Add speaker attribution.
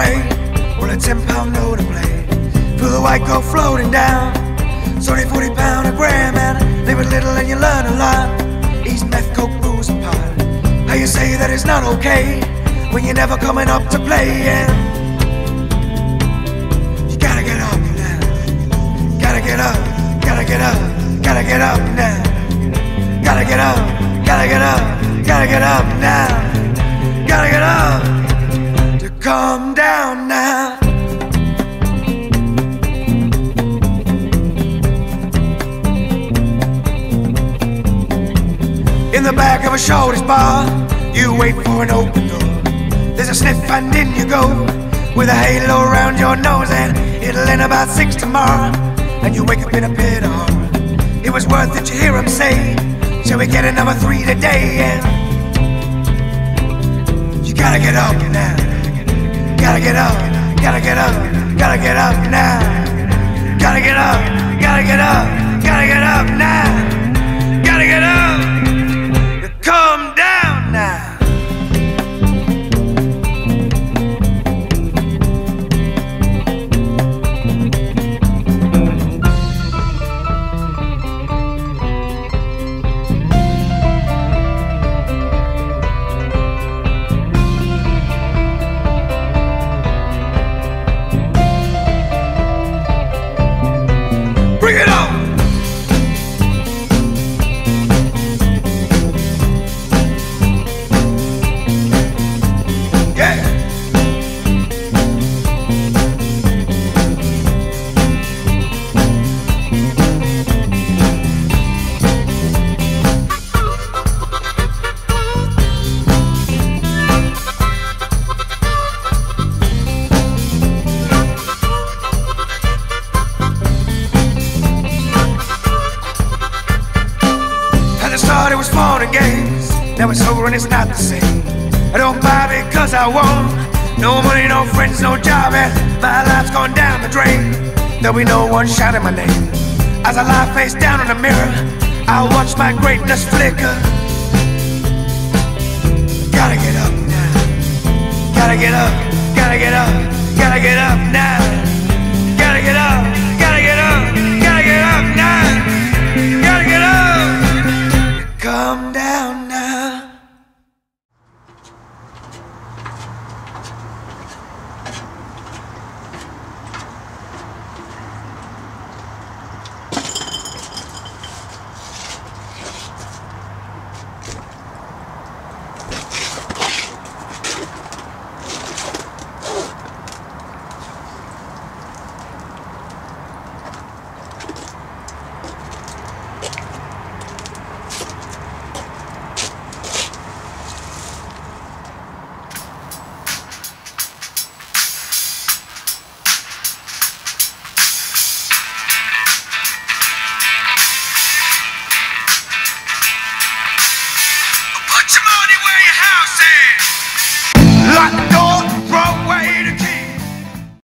Speaker 1: away. Well, a 10 pound note to play. Feel the white gold floating down. It's only 40 pound a gram, and live a little and you learn a lot. East meth, coke, booze, and pot. How you say that it's not okay when you're never coming up to play, yeah. You gotta get up now. Gotta get up, gotta get up, gotta get up now. Gotta get up, gotta get up, gotta get up now. The back of a Shoreditch bar, you wait for an open door. There's a sniff and in you go, with a halo around your nose, and it'll end about six tomorrow. And you wake up in a pit of horror. It was worth it, you hear him say, Shall we get another three today? Yeah. You gotta get up now. Gotta get up, gotta get up, gotta get up now. Gotta get up, gotta get up, was fun games. Now it's over and it's not the same. I don't buy because I won't. No money, no friends, no job, and my life's gone down the drain. There'll be no one shouting my name. As I lie face down in the mirror, I watch my greatness flicker. Gotta get up now. Gotta get up, gotta get up, gotta get up now. house at?